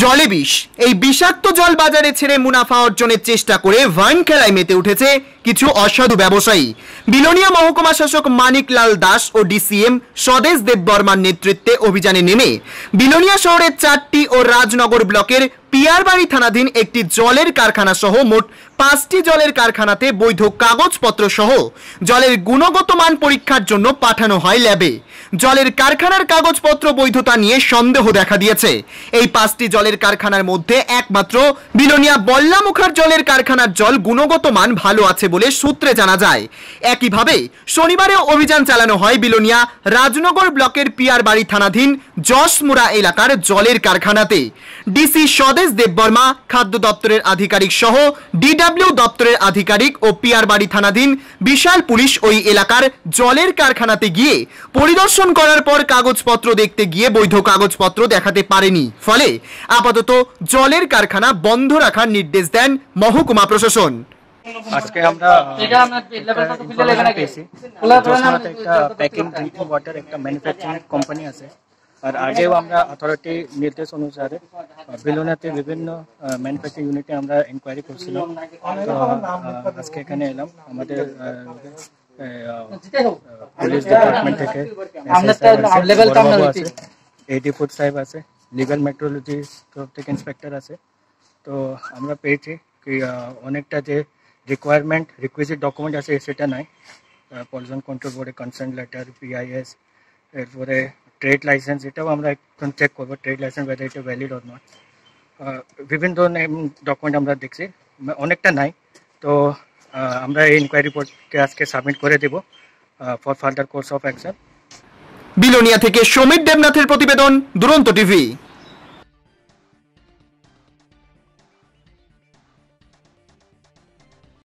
জলে বিষ। এই বিষাক্ত জল বাজারে ছেড়ে মুনাফা অর্জনের চেষ্টা করে ভাইন খেলায় মেতে উঠেছে কিছু অসাধু ব্যবসায়ী। বিলোনিয়া মহকুমা শাসক মানিক লাল দাস ও ডিসিএম স্বদেশ দেববর্মার নেতৃত্বে অভিযানে নেমে বিলোনিয়া শহরের চারটি ও রাজনগর ব্লকের পিয়ারবাড়ি থানাধীন একটি জলের কারখানা সহ মোট পাঁচটি জলের কারখানাতে বৈধ কাগজপত্র সহ জলের গুণগত মান পরীক্ষার জন্য পাঠানো হয় ল্যাবে। জলের কারখানার কাগজপত্র বৈধতা নিয়ে সন্দেহ দেখা দিয়েছে। এই পাঁচটি জলের কারখানার মধ্যে একমাত্র বিলোনিয়া বল্লামুখার জলের কারখানার জল গুণগত মান ভালো আছে বলে সূত্রে জানা যায়। একইভাবে শনিবারে অভিযান চালানো হয় বিলোনিয়া রাজনগর ব্লকের পিয়ারবাড়ি থানাধীন যশমুড়া এলাকার জলের কারখানাতে। ডিসি স্বদেশ দেববর্মা, খাদ্য দপ্তরের আধিকারিক সহ ডিডব্লিউ দপ্তরের আধিকারিক ও পিয়ারবাড়ি থানাধীন বিশাল পুলিশ ওই এলাকার জলের কারখানাতে গিয়ে পরিদর্শন করার পর কাগজপত্র দেখতে গিয়ে বৈধ কাগজপত্র দেখাতে পারেনি। ফলে আপাতত জলের কারখানা বন্ধ রাখার নির্দেশ দেন মহকুমা প্রশাসন। আজকে আমরা একটা প্যাকিং ড্রিঙ্কিং ওয়াটার একটা ম্যানুফ্যাকচারিং কোম্পানি আছে। আর আগেও আমরা অথরিটি নির্দেশ অনুসারে বিলোনাতে বিভিন্ন ম্যানুফ্যাকচারিং ইউনিটে আমরা ইনকোয়ারি করছিলাম। তো আজকে এখানে এলাম। আমাদের পুলিশ ডিপার্টমেন্ট থেকে আছে এডি ফুড সাহেব আছে লিগাল মেট্রোলজি থেকে ইন্সপেক্টর আছে। তো আমরা পেয়েছি কি অনেকটা যে রিকোয়ারমেন্ট রিকুইজিট ডকুমেন্ট আছে, সেটা নাই। পলিউশন কন্ট্রোল বোর্ডে কনসার্ন লেটার পিআইএস এরপরে ট্রেড লাইসেন্স এটাও আমরা একটু চেক করব ট্রেড লাইসেন্স ওয়েদার এটা ভ্যালিড অর নট বিভিন্ন ধরনের ডকুমেন্ট আমরা দেখছি অনেকটা নাই। তো আমরা এই ইনকোয়ারি রিপোর্টকে আজকে সাবমিট করে দেবো for further course of action Belonia থেকে সমীর দেবনাথের প্রতিবেদন, দুরন্ত টিভি।